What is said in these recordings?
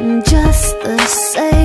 just the same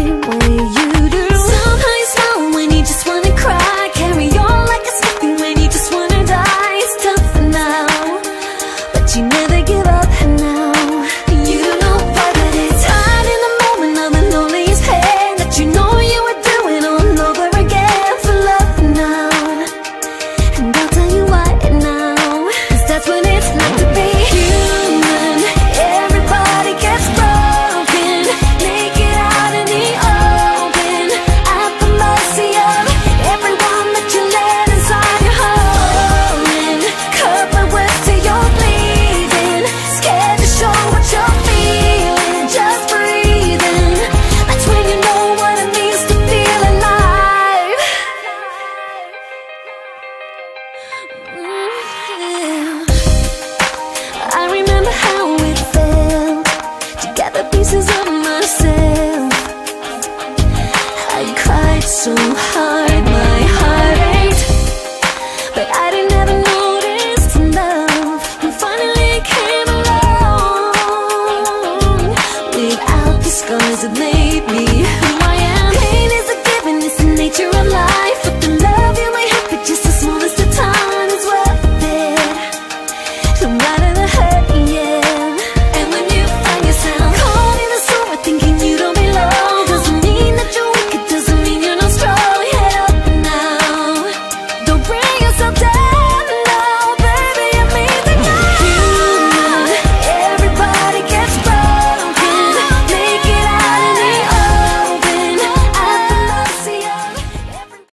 so hard, my heart ached But I didn't ever notice love And finally came along. Without the scars that made me who I am. Pain is a given, it's the nature of life. But the love you might have, for just the smallest of time is worth it. No matter the hurt